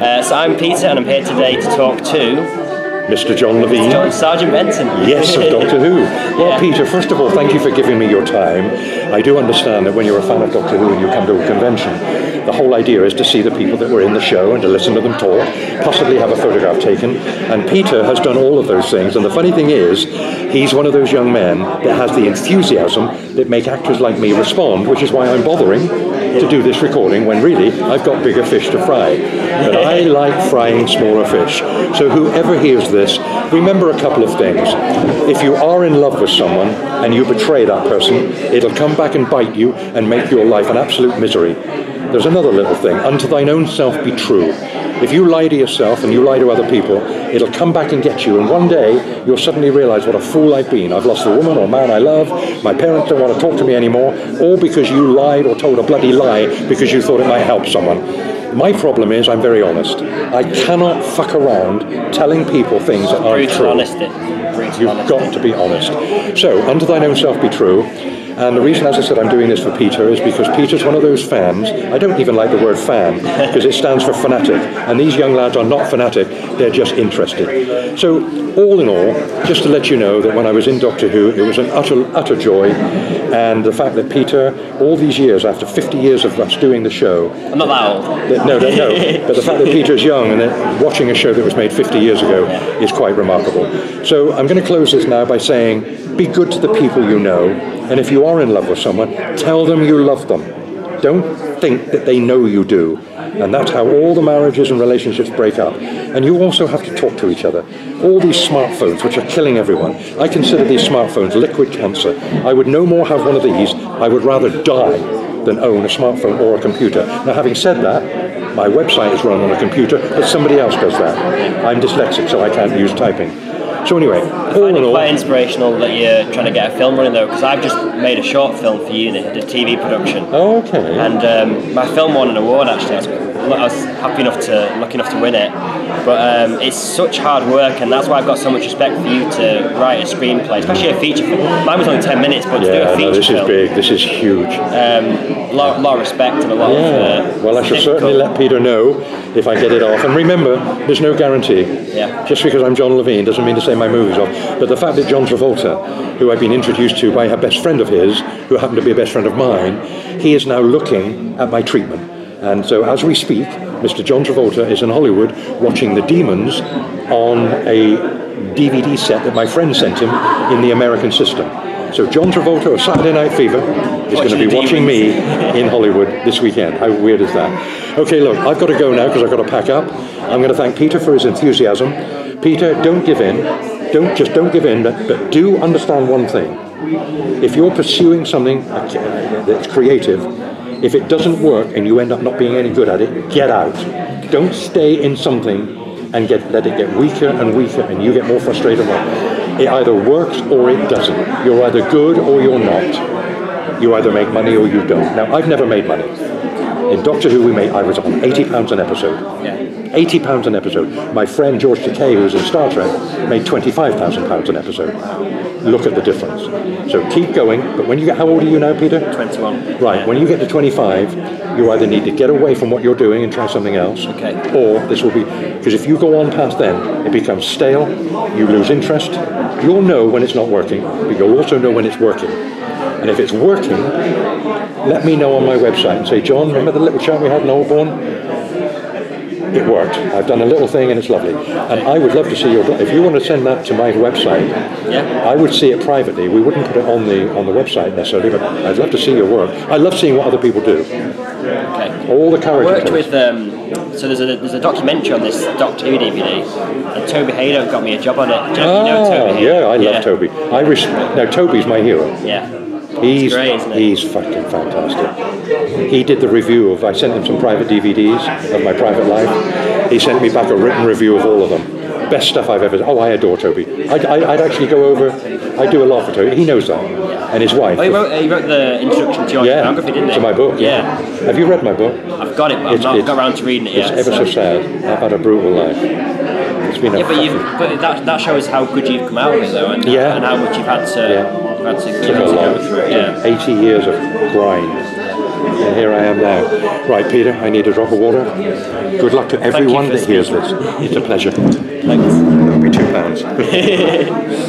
Uh, so I'm Peter, and I'm here today to talk to Mr. John Levene. John Sergeant Benton. Yes, of Doctor Who. Well, Yeah. Peter, first of all, thank you for giving me your time. I do understand that when you're a fan of Doctor Who and you come to a convention, the whole idea is to see the people that were in the show and to listen to them talk, possibly have a photograph taken. And Peter has done all of those things. And the funny thing is, he's one of those young men that has the enthusiasm that make actors like me respond, which is why I'm bothering to do this recording when really I've got bigger fish to fry. But I like frying smaller fish. So whoever hears this, remember a couple of things. If you are in love with someone and you betray that person, it'll come back and bite you and make your life an absolute misery. There's another little thing. Unto thine own self be true. If you lie to yourself and you lie to other people, it'll come back and get you. And one day, you'll suddenly realize what a fool I've been. I've lost the woman or man I love. My parents don't want to talk to me anymore. All because you lied or told a bloody lie because you thought it might help someone. My problem is I'm very honest. I cannot fuck around telling people things that aren't true. You've got to be honest. So, unto thine own self be true. And the reason, as I said, I'm doing this for Peter is because Peter's one of those fans. I don't even like the word fan because it stands for fanatic. And these young lads are not fanatic, they're just interested. So, all in all, just to let you know that when I was in Doctor Who, it was an utter, utter joy. And the fact that Peter, all these years, after 50 years of us doing the show, I'm not that old. that- no, no, no. But the fact that Peter's young and watching a show that was made 50 years ago is quite remarkable. So I'm going to close this now by saying, be good to the people you know, and if you are in love with someone, tell them you love them. Don't think that they know you do. And that's how all the marriages and relationships break up. And you also have to talk to each other. All these smartphones, which are killing everyone, I consider these smartphones liquid cancer. I would no more have one of these. I would rather die than own a smartphone or a computer. Now, having said that, my website is run on a computer, but somebody else does that. I'm dyslexic, so I can't use typing. So anyway, all find in it all, quite inspirational that you're trying to get a film running though, because I've just made a short film for uni, the TV production. Oh, okay. And um, my film won an award actually. I was, happy enough to, lucky enough to win it. But um, it's such hard work, and that's why I've got so much respect for you to write a screenplay, especially a feature film. Mine was only 10 minutes, but to do a feature no, this is big. This is huge. a lot, lot of respect and a lot Yeah. of. Uh, Well, I shall certainly let Peter know if I get it off. And remember, there's no guarantee. Yeah. Just because I'm John Levene doesn't mean to say my movie's off. But the fact that John Travolta, who I've been introduced to by a best friend of his, who happened to be a best friend of mine, he is now looking at my treatment. And so as we speak, Mr. John Travolta is in Hollywood watching The Dæmons on a DVD set that my friend sent him in the American system. So John Travolta of Saturday Night Fever is going to be watching me in Hollywood this weekend. How weird is that? Okay, look, I've got to go now because I've got to pack up. I'm going to thank Peter for his enthusiasm. Peter, don't give in. Don't just don't give in, but, but do understand one thing. If you're pursuing something that's creative, if it doesn't work and you end up not being any good at it, get out. Don't stay in something and get let it get weaker and weaker and you get more frustrated. It either works or it doesn't. You're either good or you're not. You either make money or you don't. Now, I've never made money. In Doctor Who, we made, I was on 80 pounds an episode. Yeah. 80 pounds an episode. My friend George Takei, who's in Star Trek, made 25,000 pounds an episode. Look at the difference. So keep going. But when you get, how old are you now, Peter? 21. Right, when you get to 25, you either need to get away from what you're doing and try something else, Okay. or this will be, because if you go on past then, it becomes stale, you lose interest. You'll know when it's not working, but you'll also know when it's working. And if it's working, let me know on my website and say, John, remember the little chat we had in Aldbourne? It worked. I've done a little thing and it's lovely. And I would love to see your. If you want to send that to my website, Yeah. I would see it privately. We wouldn't put it on the on the website necessarily, but I'd love to see your work. I love seeing what other people do. Okay. All the I worked with um, so there's a there's a documentary on this Doctor Who DVD, and Toby Hadoke got me a job on it. Do you know, you know Ah, Toby? yeah, I love yeah. Toby. I res- now Toby's my hero. Yeah, He's great, he's fucking fantastic. He did the review of. I sent him some private DVDs of my private life. He sent me back a written review of all of them. Best stuff I've ever. Oh, I adore Toby. I'd, I- I'd actually go over. I do a lot for Toby. He knows that, and his wife. Oh, he wrote, he wrote the introduction to your yeah, biography, didn't he? to my book. Yeah. Have you read my book? I've got it, but I've It's- not got around to reading it It's yet. ever so so- sad. I've had a brutal life. It's been yeah, but, you but that, that shows how good you've come out of it, though, and, yeah. and how much you've had to, yeah. you've had to, you've to go through. Yeah. 80 years of grind. And here I am now. Right, Peter, I need a drop of water. Good luck to everyone that hears this. It's a pleasure. Thanks. It'll be two pounds.